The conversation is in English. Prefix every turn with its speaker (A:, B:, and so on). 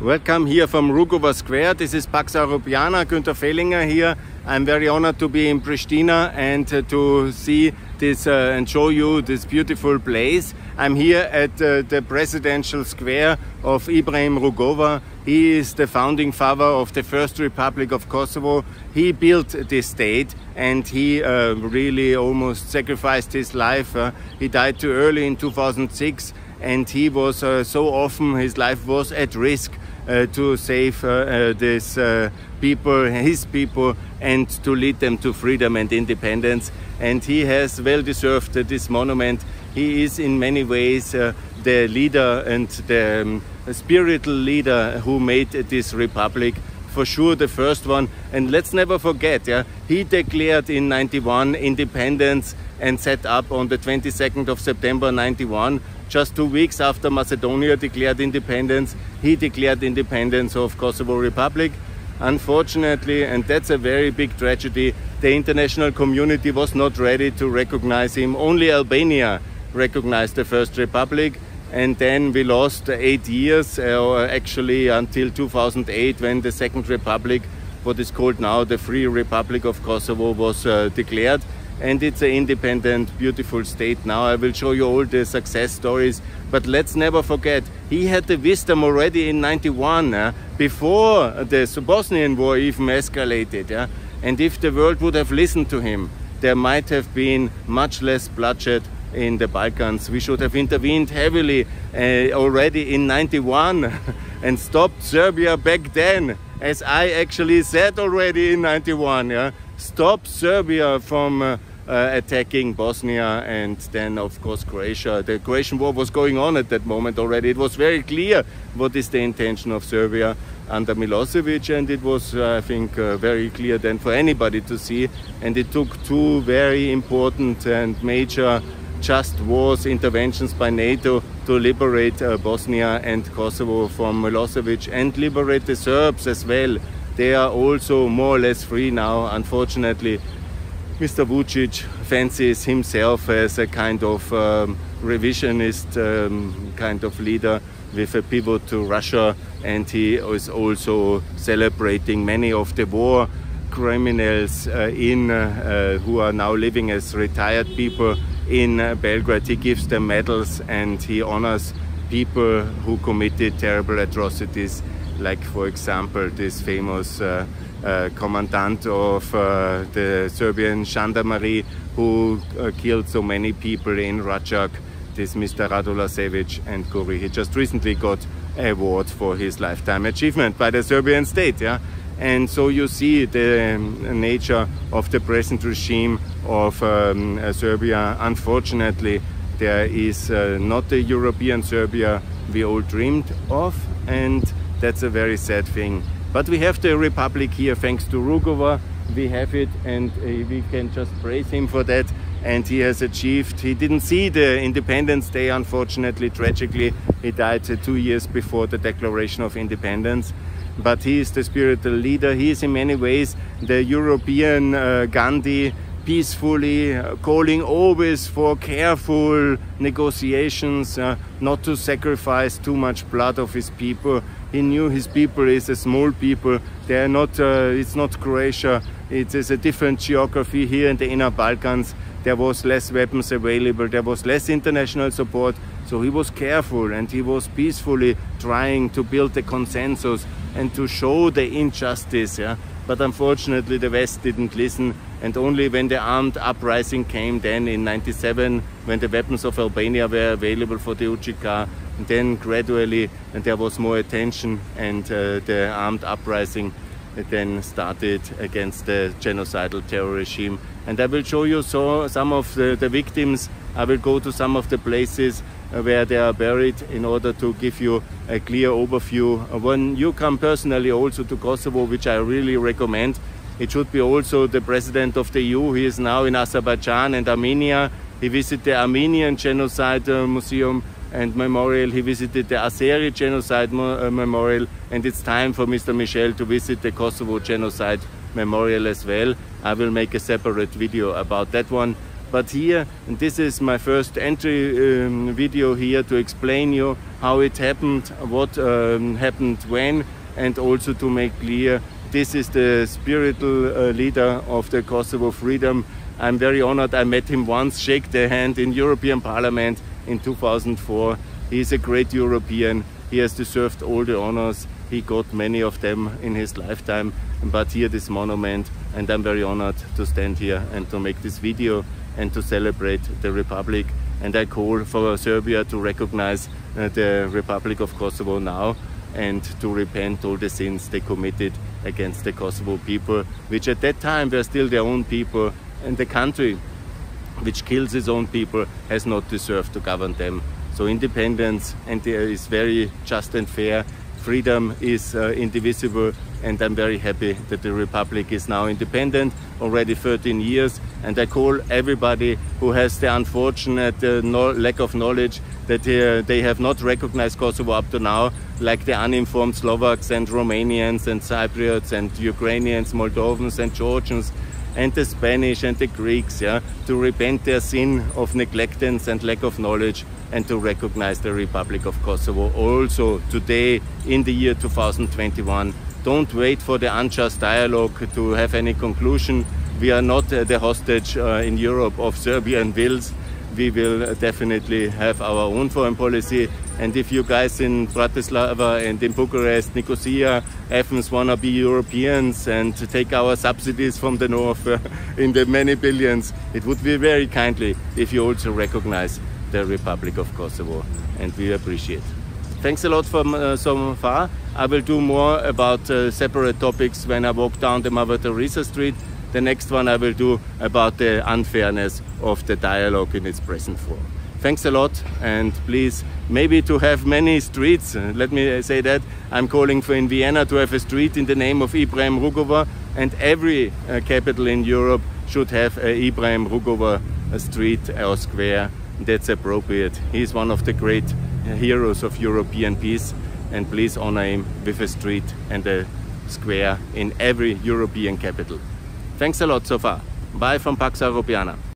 A: Welcome here from Rugova Square. This is Pax Europiana, Günther Fehlinger here. I'm very honored to be in Pristina and uh, to see this uh, and show you this beautiful place. I'm here at uh, the presidential square of Ibrahim Rugova. He is the founding father of the First Republic of Kosovo. He built this state and he uh, really almost sacrificed his life. Uh, he died too early in 2006 and he was uh, so often his life was at risk to save uh, uh this uh, people, his people, and to lead them to freedom and independence. And he has well deserved this monument. He is in many ways uh, the leader and the um, spiritual leader who made this republic for sure the first one. And let's never forget, yeah, he declared in 91 independence and set up on the 22nd of September 91 just two weeks after Macedonia declared independence, he declared independence of Kosovo Republic. Unfortunately, and that's a very big tragedy, the international community was not ready to recognize him. Only Albania recognized the First Republic. And then we lost eight years, uh, actually until 2008, when the Second Republic, what is called now the Free Republic of Kosovo, was uh, declared and it's an independent, beautiful state now. I will show you all the success stories. But let's never forget, he had the wisdom already in 91, uh, before the Bosnian war even escalated. Yeah? And if the world would have listened to him, there might have been much less bloodshed in the Balkans. We should have intervened heavily uh, already in 91 and stopped Serbia back then, as I actually said already in 91. Yeah? Stop Serbia from uh, uh, attacking Bosnia and then of course Croatia. The Croatian war was going on at that moment already. It was very clear what is the intention of Serbia under Milosevic and it was uh, I think uh, very clear then for anybody to see and it took two very important and major just wars interventions by NATO to liberate uh, Bosnia and Kosovo from Milosevic and liberate the Serbs as well. They are also more or less free now, unfortunately Mr. Vucic fancies himself as a kind of um, revisionist um, kind of leader with a pivot to Russia, and he is also celebrating many of the war criminals uh, in uh, uh, who are now living as retired people in uh, Belgrade. He gives them medals and he honors people who committed terrible atrocities, like, for example, this famous uh, uh, commandant of uh, the Serbian gendarmerie who uh, killed so many people in Racak, this Mr. Radosavljevic and Guri. He just recently got an award for his lifetime achievement by the Serbian state. Yeah? And so you see the um, nature of the present regime of um, uh, Serbia. Unfortunately, there is uh, not the European Serbia we all dreamed of, and that's a very sad thing. But we have the Republic here thanks to Rugova. We have it and uh, we can just praise him for that. And he has achieved, he didn't see the Independence Day, unfortunately, tragically. He died uh, two years before the Declaration of Independence. But he is the spiritual leader. He is in many ways the European uh, Gandhi, peacefully, uh, calling always for careful negotiations, uh, not to sacrifice too much blood of his people. He knew his people is a small people. They are not. Uh, it's not Croatia. It is a different geography here in the inner Balkans. There was less weapons available. There was less international support. So he was careful and he was peacefully trying to build a consensus and to show the injustice. Yeah? But unfortunately, the West didn't listen. And only when the armed uprising came then in 97, when the weapons of Albania were available for the UÇK, then gradually and there was more attention and uh, the armed uprising then started against the genocidal terror regime. And I will show you so, some of the, the victims. I will go to some of the places uh, where they are buried in order to give you a clear overview. Uh, when you come personally also to Kosovo, which I really recommend, it should be also the president of the EU. He is now in Azerbaijan and Armenia. He visited the Armenian Genocide uh, Museum and Memorial. He visited the Azeri Genocide uh, Memorial, and it's time for Mr. Michel to visit the Kosovo Genocide Memorial as well. I will make a separate video about that one. But here, and this is my first entry um, video here to explain you how it happened, what um, happened when, and also to make clear this is the spiritual uh, leader of the Kosovo freedom. I'm very honored. I met him once, shake the hand in European Parliament in 2004. He's a great European. He has deserved all the honors. He got many of them in his lifetime. But here this monument, and I'm very honored to stand here and to make this video and to celebrate the Republic. And I call for Serbia to recognize uh, the Republic of Kosovo now and to repent all the sins they committed against the Kosovo people, which at that time were still their own people, and the country which kills its own people has not deserved to govern them. So independence and uh, is very just and fair. Freedom is uh, indivisible and I'm very happy that the Republic is now independent, already 13 years. And I call everybody who has the unfortunate uh, no lack of knowledge that uh, they have not recognized Kosovo up to now, like the uninformed Slovaks and Romanians and Cypriots and Ukrainians, Moldovans and Georgians and the Spanish and the Greeks, yeah, to repent their sin of neglectance and lack of knowledge and to recognize the Republic of Kosovo also today in the year 2021 don't wait for the unjust dialogue to have any conclusion. We are not uh, the hostage uh, in Europe of Serbian wills. We will definitely have our own foreign policy. And if you guys in Bratislava and in Bucharest, Nicosia, Athens want to be Europeans and take our subsidies from the north uh, in the many billions, it would be very kindly if you also recognize the Republic of Kosovo. And we appreciate. Thanks a lot for uh, so far. I will do more about uh, separate topics when I walk down the Mother Teresa Street. The next one I will do about the unfairness of the dialogue in its present form. Thanks a lot and please maybe to have many streets, uh, let me say that. I'm calling for in Vienna to have a street in the name of Ibrahim Rugova and every uh, capital in Europe should have a Ibrahim Rugova street or square that's appropriate. He's one of the great heroes of European peace and please honor him with a street and a square in every European capital. Thanks a lot so far. Bye from Pax Europiana.